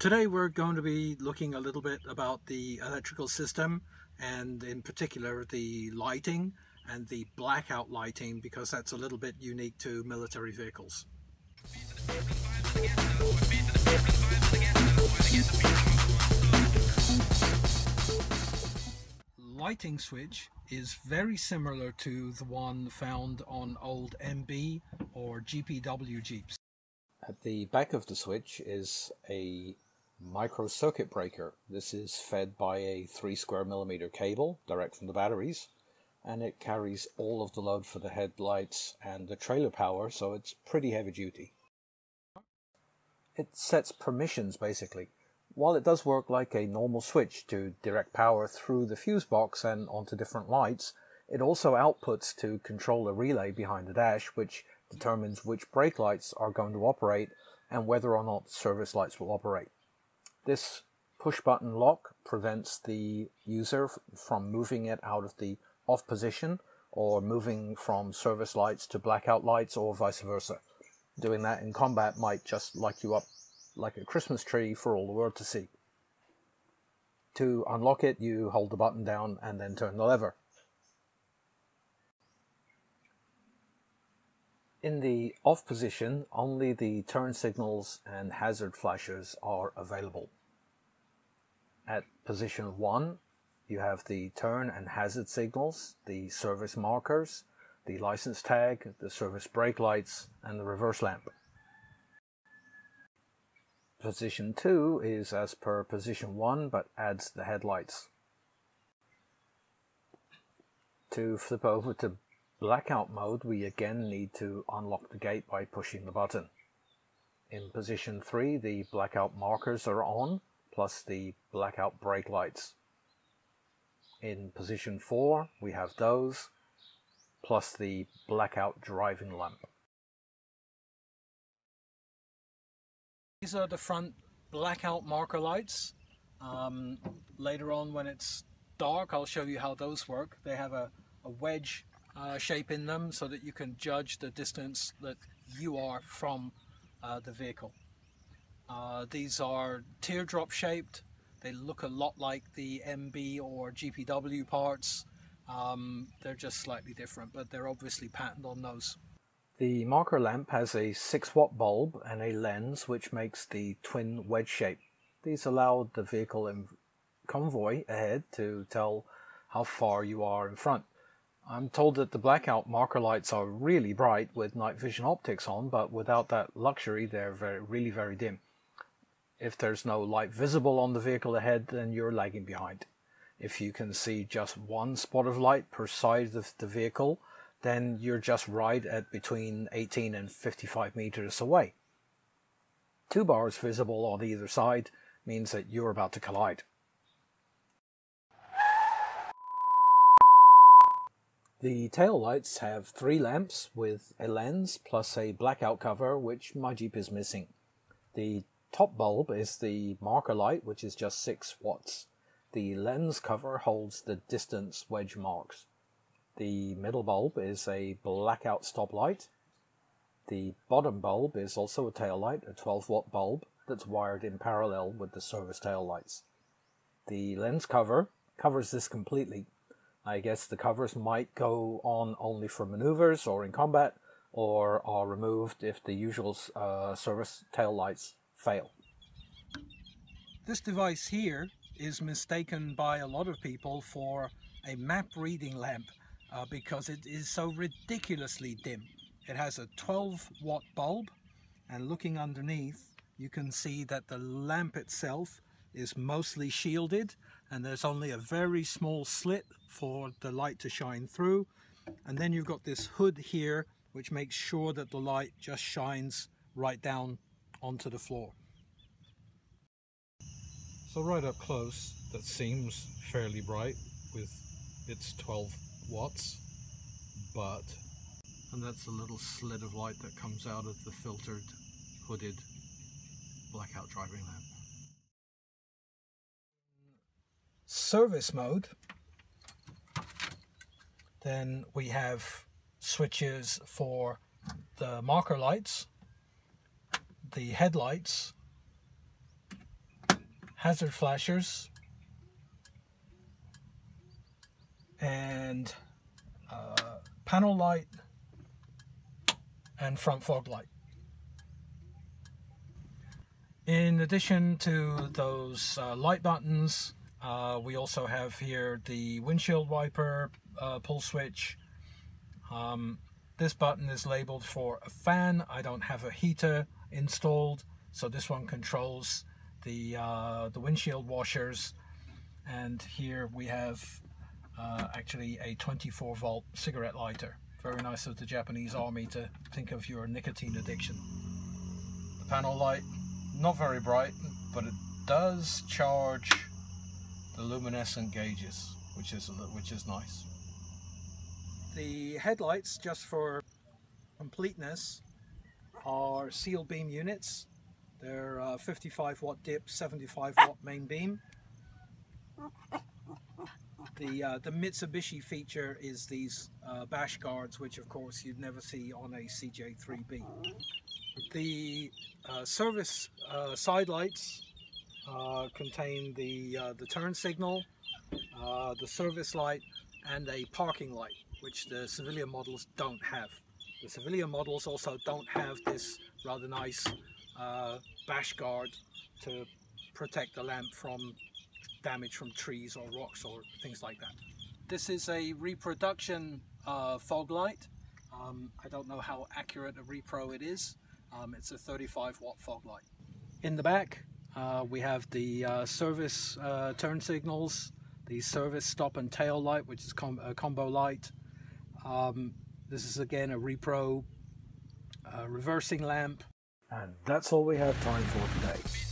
Today we're going to be looking a little bit about the electrical system and in particular the lighting and the blackout lighting because that's a little bit unique to military vehicles. Lighting switch is very similar to the one found on old MB or GPW Jeeps. At the back of the switch is a micro circuit breaker. This is fed by a 3 square millimeter cable direct from the batteries and it carries all of the load for the headlights and the trailer power so it's pretty heavy duty. It sets permissions basically. While it does work like a normal switch to direct power through the fuse box and onto different lights, it also outputs to control a relay behind the dash which determines which brake lights are going to operate and whether or not service lights will operate. This push button lock prevents the user from moving it out of the off position or moving from service lights to blackout lights or vice versa. Doing that in combat might just light you up like a Christmas tree for all the world to see. To unlock it, you hold the button down and then turn the lever. In the off position, only the turn signals and hazard flashers are available. At position 1, you have the turn and hazard signals, the service markers, the license tag, the service brake lights, and the reverse lamp. Position 2 is as per position 1 but adds the headlights. To flip over to blackout mode, we again need to unlock the gate by pushing the button. In position 3, the blackout markers are on, plus the blackout brake lights. In position 4, we have those, plus the blackout driving lamp. These are the front blackout marker lights. Um, later on when it's dark, I'll show you how those work. They have a, a wedge uh, shape in them so that you can judge the distance that you are from uh, the vehicle. Uh, these are teardrop shaped. They look a lot like the MB or GPW parts. Um, they're just slightly different, but they're obviously patterned on those. The marker lamp has a 6 watt bulb and a lens which makes the twin wedge shape. These allow the vehicle in convoy ahead to tell how far you are in front. I'm told that the blackout marker lights are really bright with night vision optics on, but without that luxury, they're very, really very dim. If there's no light visible on the vehicle ahead, then you're lagging behind. If you can see just one spot of light per side of the vehicle, then you're just right at between 18 and 55 meters away. Two bars visible on either side means that you're about to collide. The tail lights have three lamps with a lens plus a blackout cover which my Jeep is missing. The top bulb is the marker light which is just 6 watts. The lens cover holds the distance wedge marks. The middle bulb is a blackout stop light. The bottom bulb is also a tail light, a 12 watt bulb that's wired in parallel with the service tail lights. The lens cover covers this completely I guess the covers might go on only for maneuvers or in combat, or are removed if the usual uh, service tail lights fail. This device here is mistaken by a lot of people for a map reading lamp uh, because it is so ridiculously dim. It has a 12 watt bulb and looking underneath you can see that the lamp itself is mostly shielded and there's only a very small slit for the light to shine through and then you've got this hood here which makes sure that the light just shines right down onto the floor. So right up close that seems fairly bright with its 12 watts but and that's a little slit of light that comes out of the filtered hooded blackout driving lamp. service mode, then we have switches for the marker lights, the headlights, hazard flashers, and uh, panel light and front fog light. In addition to those uh, light buttons, uh, we also have here the windshield wiper uh, pull switch. Um, this button is labeled for a fan. I don't have a heater installed, so this one controls the, uh, the windshield washers. And here we have uh, actually a 24 volt cigarette lighter. Very nice of the Japanese army to think of your nicotine addiction. The panel light, not very bright, but it does charge the luminescent gauges, which is which is nice. The headlights, just for completeness, are seal beam units. They're uh, 55 watt dip, 75 watt main beam. The, uh, the Mitsubishi feature is these uh, bash guards, which of course you'd never see on a CJ3B. The uh, service uh, side lights uh, contain the, the turn signal, the service light, and a parking light, which the civilian models don't have. The civilian models also don't have this rather nice bash guard to protect the lamp from damage from trees or rocks or things like that. This is a reproduction uh, fog light. Um, I don't know how accurate a repro it is. Um, it's a 35 watt fog light. In the back uh, we have the uh, service uh, turn signals, the service stop and tail light which is com a combo light. Um, this is again a repro uh, reversing lamp. And that's all we have time for today.